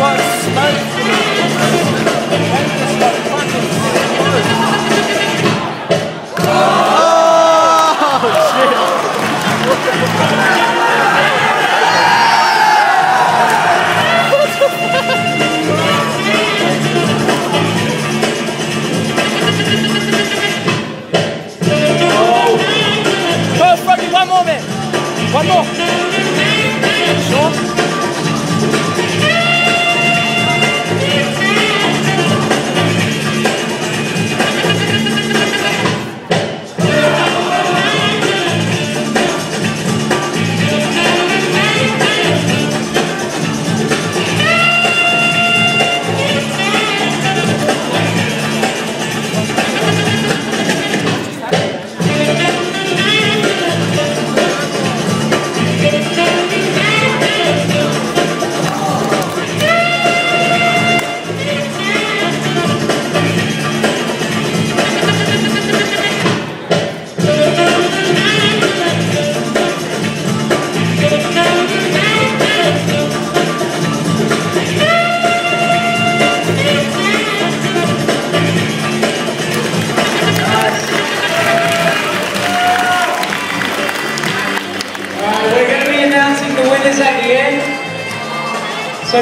what's life?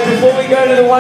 Before we go to the one